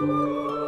Oh.